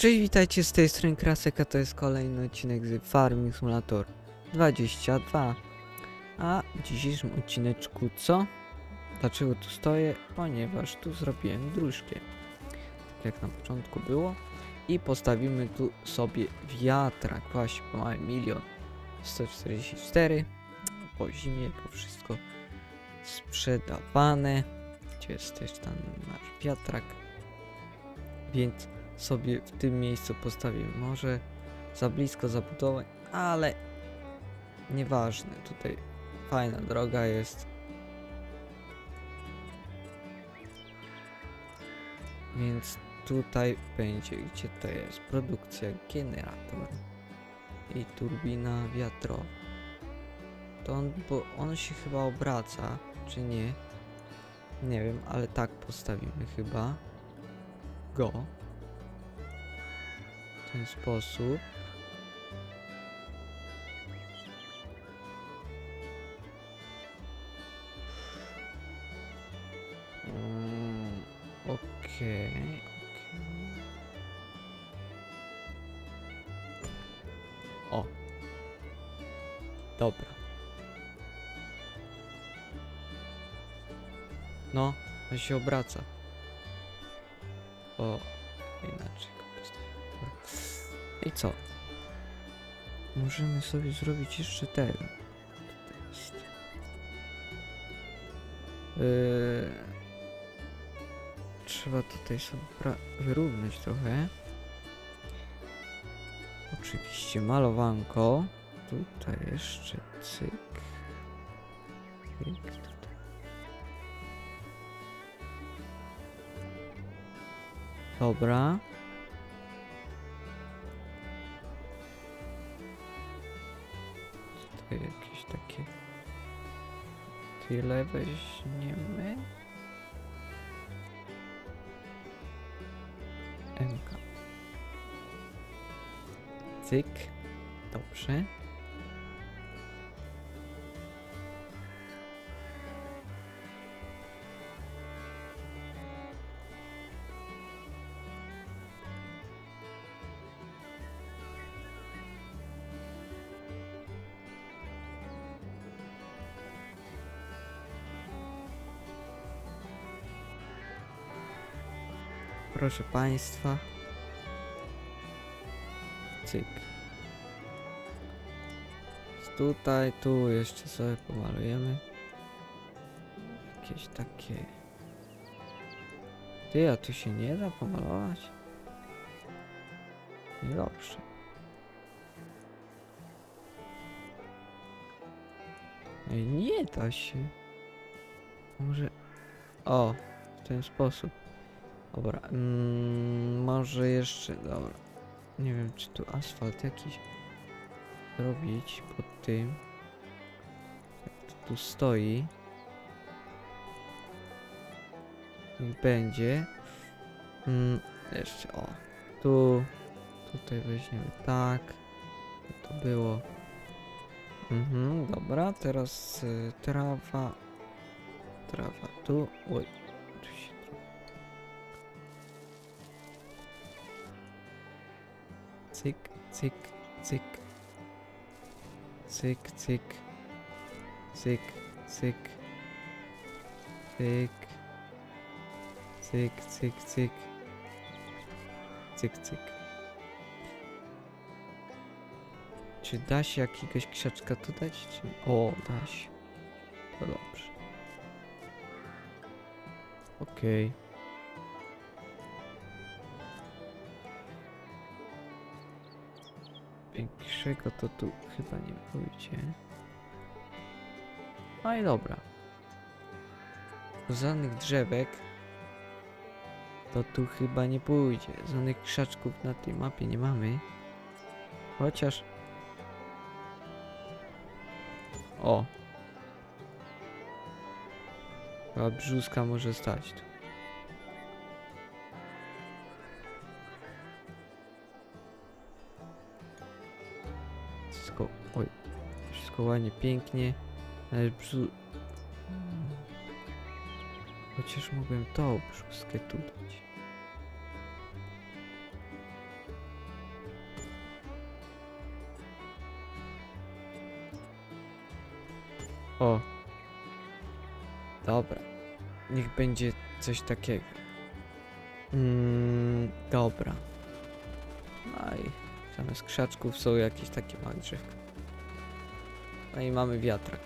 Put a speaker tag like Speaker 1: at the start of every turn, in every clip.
Speaker 1: Cześć, witajcie z tej strony Krasek, a to jest kolejny odcinek z Farming Simulator 22. A w dzisiejszym odcineczku co? Dlaczego tu stoję? Ponieważ tu zrobiłem dróżkę. Tak jak na początku było. I postawimy tu sobie wiatrak. Właśnie, bo mamy milion 144. Po zimie, po wszystko sprzedawane. Gdzie jest też ten nasz wiatrak? Więc sobie w tym miejscu postawimy. Może za blisko zabudowań, ale nieważne. Tutaj fajna droga jest. Więc tutaj będzie, gdzie to jest produkcja, generator i turbina wiatrowa. To on, bo on się chyba obraca, czy nie? Nie wiem, ale tak postawimy chyba go w ten sposób. Mm, Okej. O. Dobra. No, on się obraca. O, inaczej. I co? Możemy sobie zrobić jeszcze. Tutaj jest. Yy, trzeba tutaj sobie wyrównać trochę. Oczywiście malowanko. Tutaj jeszcze cyk. Cyk tutaj. Dobra. Jakieś takie tyle weźmiemy. MK. Cyk. Dobrze. Proszę Państwa. Cyk. Tutaj, tu jeszcze sobie pomalujemy. Jakieś takie... Ty, a tu się nie da pomalować? Niedobrze. Ej, nie da się. Może... O, w ten sposób. Dobra, mm, może jeszcze, dobra. Nie wiem, czy tu asfalt jakiś zrobić pod tym. Jak to tu stoi. Będzie. Mm, jeszcze, o. Tu, tutaj weźmiemy tak. To było. Mhm, dobra, teraz y, trawa. Trawa tu. Oj, Cyk, cyk, cyk. Cyk, cyk. Cyk, cyk. Cyk. Cyk, cyk, cyk. Cyk, cyk. Czy da się jakiegoś krzaczka tu dać? Czy... O, da się. To dobrze. Okej. Większego to tu chyba nie pójdzie. No i dobra. Żadnych drzewek to tu chyba nie pójdzie. Żadnych krzaczków na tej mapie nie mamy. Chociaż... O! Chyba brzuska może stać tu. wszystko, oj, wszystko ładnie, pięknie. ale Brzu... Chociaż mógłbym to brzuskę tu dać. O. Dobra. Niech będzie coś takiego. Mm, dobra. No zamiast krzaczków są jakieś takie małe. No i mamy wiatrak.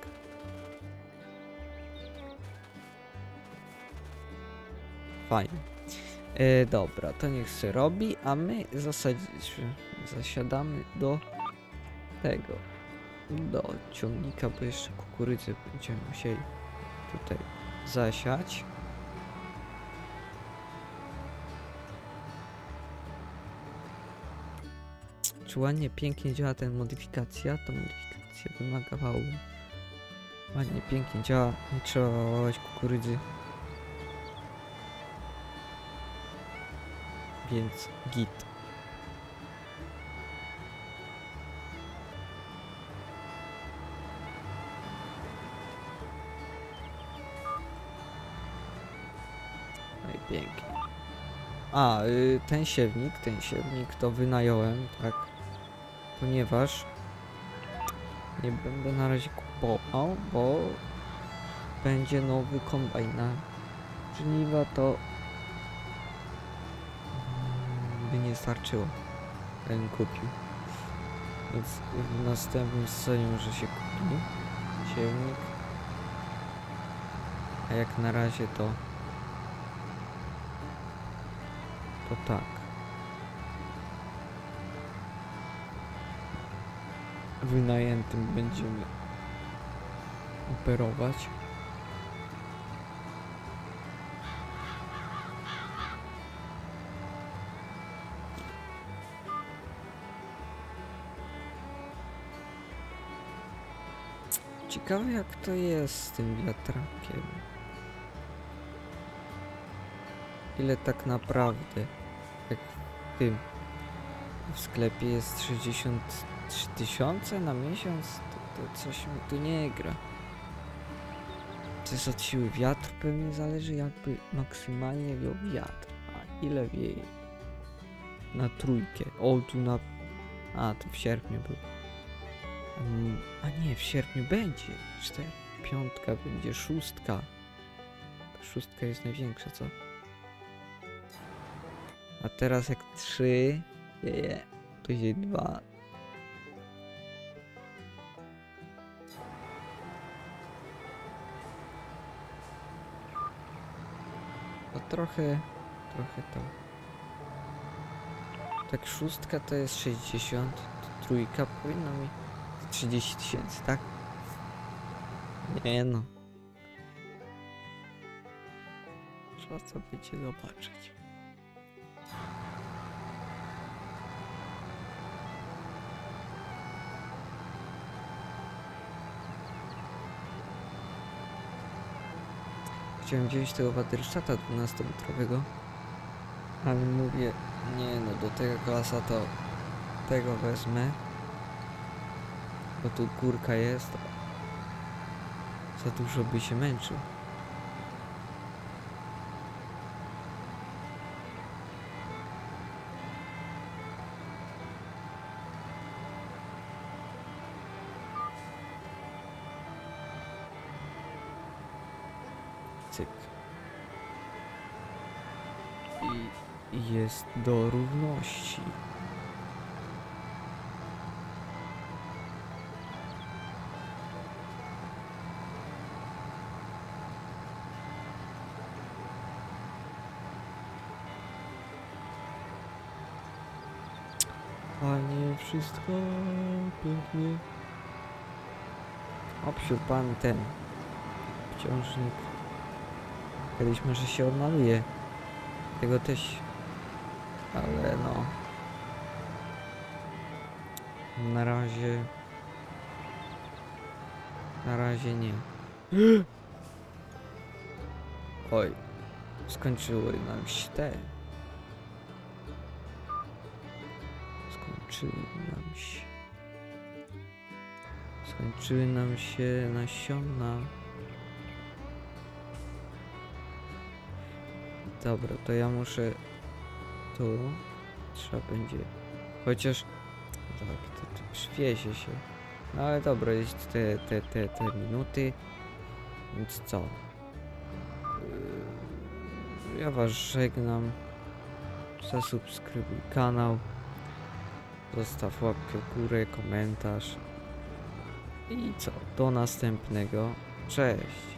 Speaker 1: Fajnie. E, dobra, to niech się robi, a my zasadzić, zasiadamy do tego, do ciągnika, bo jeszcze kukurydzę będziemy musieli tutaj zasiać. Czy ładnie, pięknie działa ten modyfikacja? To modyfikacja wymaga wału. Ładnie, pięknie działa, nie trzeba wałować kukurydzy. Więc git. No pięknie. A, y, ten siewnik, ten siewnik to wynająłem, tak. Ponieważ nie będę na razie kupował, bo będzie nowy kombajn na żniwa, to mm, by nie starczyło. Bym kupił. Więc w następnym sezonie może się kupi siewnik. A jak na razie to to tak. wynajętym będziemy operować. Ciekawe jak to jest z tym wiatrakiem. Ile tak naprawdę, jak w tym w sklepie jest 60 3000 na miesiąc? To, to coś mi tu nie gra. Czy od siły wiatru pewnie zależy, jakby maksymalnie wiał wiatr. A ile wieje? Na trójkę. O, tu na... A, to w sierpniu był. A nie, w sierpniu będzie. Cztery, piątka będzie, szóstka. Szóstka jest największa, co? A teraz jak trzy, je, je, to się dwa, To trochę, trochę to. Tak szóstka to jest 60, to trójka powinna mi 30 tysięcy, tak? Nie no. Trzeba sobie cię zobaczyć. Chciałem wziąć tego wadersztata 12-metrowego, ale mówię, nie no, do tego klasa to tego wezmę, bo tu górka jest, za dużo by się męczył. Cyk. I jest do równości. Panie, wszystko pięknie. Obsił pan ten obciążnik. Kiedyś może się odmaluje. Tego też. Ale no. Na razie. Na razie nie. Oj. Skończyły nam się te. Skończyły nam się. Skończyły nam się nasiona. Dobra, to ja muszę tu. Trzeba będzie. Chociaż. Tak, to, to przywiezie się. No ale dobra, jest te, te, te, te minuty. Więc co? Yy, Ja was żegnam. Zasubskrybuj kanał. Zostaw łapkę w górę, komentarz. I co? Do następnego. Cześć.